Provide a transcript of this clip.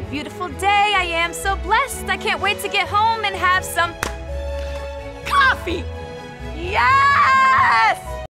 a beautiful day. I am so blessed. I can't wait to get home and have some coffee.